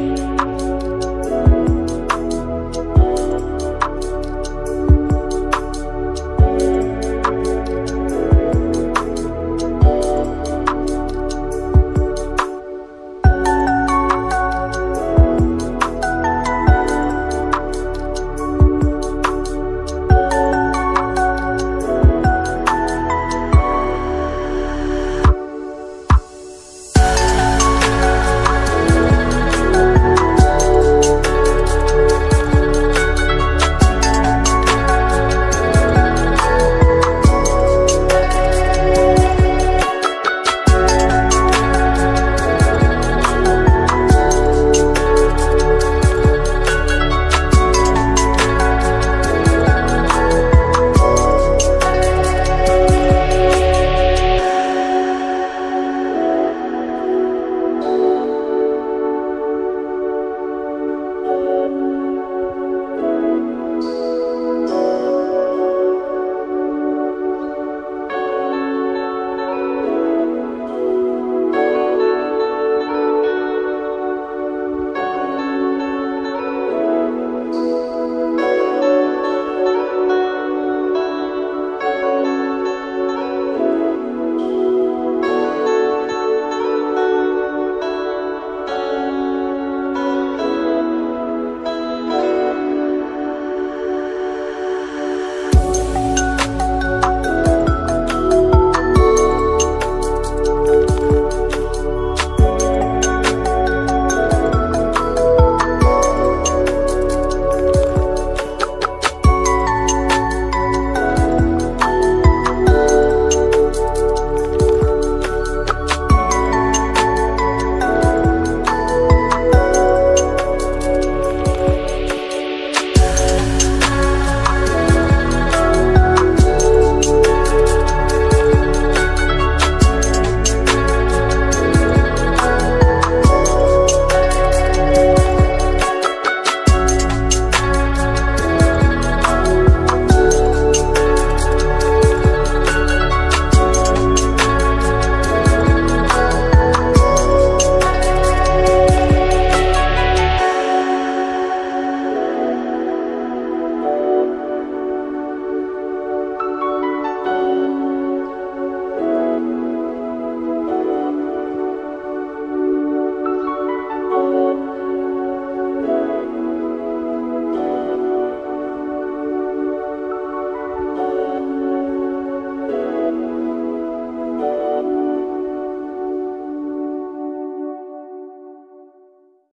Bye.